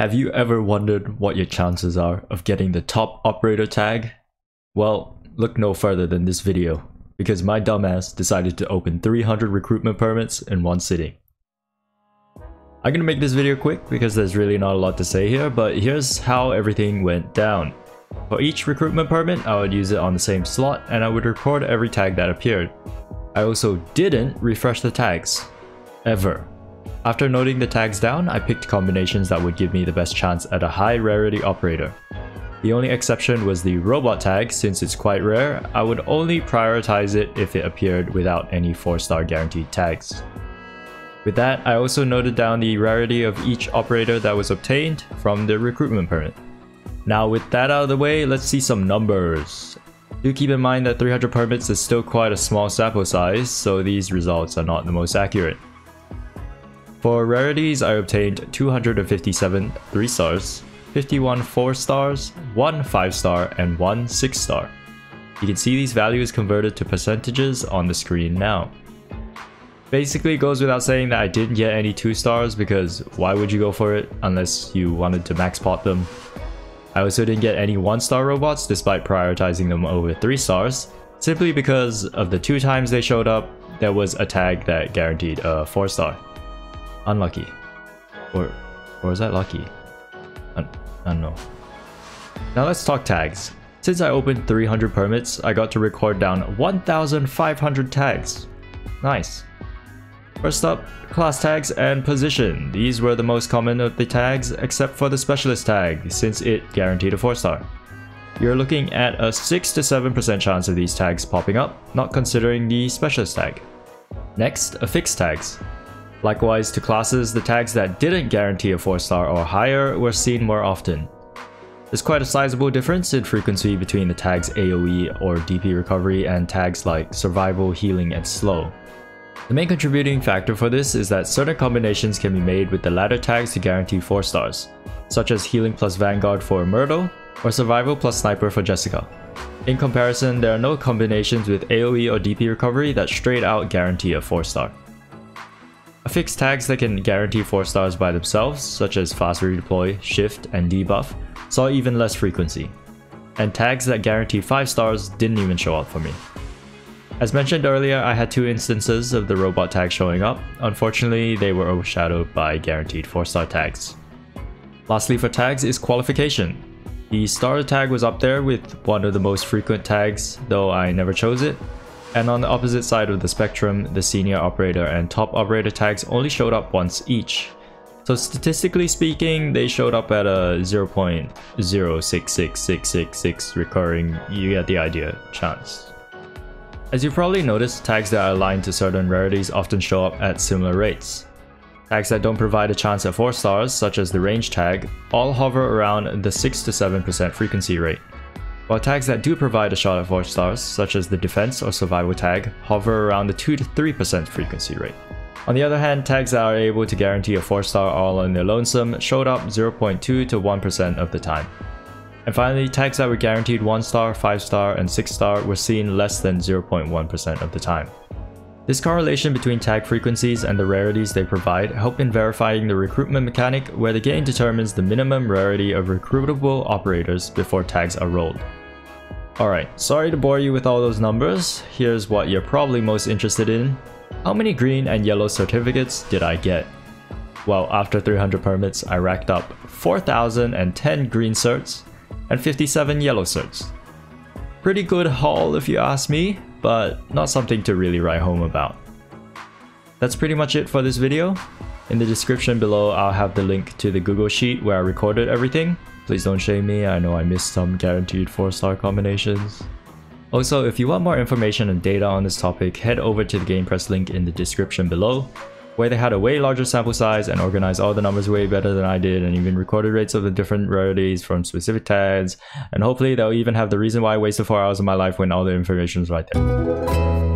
Have you ever wondered what your chances are of getting the top operator tag? Well, look no further than this video, because my dumbass decided to open 300 recruitment permits in one sitting. I'm gonna make this video quick because there's really not a lot to say here, but here's how everything went down. For each recruitment permit, I would use it on the same slot and I would record every tag that appeared. I also didn't refresh the tags. Ever. After noting the tags down, I picked combinations that would give me the best chance at a high rarity operator. The only exception was the robot tag, since it's quite rare, I would only prioritize it if it appeared without any 4 star guaranteed tags. With that, I also noted down the rarity of each operator that was obtained from the recruitment permit. Now with that out of the way, let's see some numbers. Do keep in mind that 300 permits is still quite a small sample size, so these results are not the most accurate. For rarities, I obtained 257 3 stars, 51 4 stars, 1 5 star, and 1 6 star. You can see these values converted to percentages on the screen now. Basically, it goes without saying that I didn't get any 2 stars because why would you go for it unless you wanted to max pot them. I also didn't get any 1 star robots despite prioritizing them over 3 stars, simply because of the 2 times they showed up, there was a tag that guaranteed a 4 star unlucky. Or, or is that lucky? I, I don't know. Now let's talk tags. Since I opened 300 permits, I got to record down 1,500 tags. Nice. First up, class tags and position. These were the most common of the tags, except for the specialist tag, since it guaranteed a 4 star. You're looking at a 6 to 7% chance of these tags popping up, not considering the specialist tag. Next, affixed tags. Likewise, to classes, the tags that didn't guarantee a 4 star or higher were seen more often. There's quite a sizable difference in frequency between the tags AoE or DP recovery and tags like survival, healing, and slow. The main contributing factor for this is that certain combinations can be made with the latter tags to guarantee 4 stars, such as healing plus vanguard for Myrtle or survival plus sniper for Jessica. In comparison, there are no combinations with AoE or DP recovery that straight out guarantee a 4 star. Affixed tags that can guarantee 4 stars by themselves, such as fast redeploy, shift, and debuff, saw even less frequency. And tags that guarantee 5 stars didn't even show up for me. As mentioned earlier, I had two instances of the robot tag showing up. Unfortunately, they were overshadowed by guaranteed 4 star tags. Lastly for tags is qualification. The starter tag was up there with one of the most frequent tags, though I never chose it, and on the opposite side of the spectrum, the senior operator and top operator tags only showed up once each. So statistically speaking, they showed up at a 0.066666 recurring, you get the idea, chance. As you probably noticed, tags that are aligned to certain rarities often show up at similar rates. Tags that don't provide a chance at 4 stars, such as the range tag, all hover around the 6 to 7% frequency rate while tags that do provide a shot at 4 stars, such as the defense or survival tag, hover around the 2 to 3% frequency rate. On the other hand, tags that are able to guarantee a 4 star all on their lonesome showed up 0.2 to 1% of the time. And finally, tags that were guaranteed 1 star, 5 star, and 6 star were seen less than 0.1% of the time. This correlation between tag frequencies and the rarities they provide help in verifying the recruitment mechanic where the game determines the minimum rarity of recruitable operators before tags are rolled. Alright, sorry to bore you with all those numbers. Here's what you're probably most interested in. How many green and yellow certificates did I get? Well, after 300 permits, I racked up 4,010 green certs and 57 yellow certs. Pretty good haul if you ask me, but not something to really write home about. That's pretty much it for this video. In the description below, I'll have the link to the Google Sheet where I recorded everything. Please don't shame me, I know I missed some guaranteed 4 star combinations. Also, if you want more information and data on this topic, head over to the GamePress link in the description below, where they had a way larger sample size and organized all the numbers way better than I did and even recorded rates of the different rarities from specific tags, and hopefully they'll even have the reason why I wasted 4 hours of my life when all the information is right there.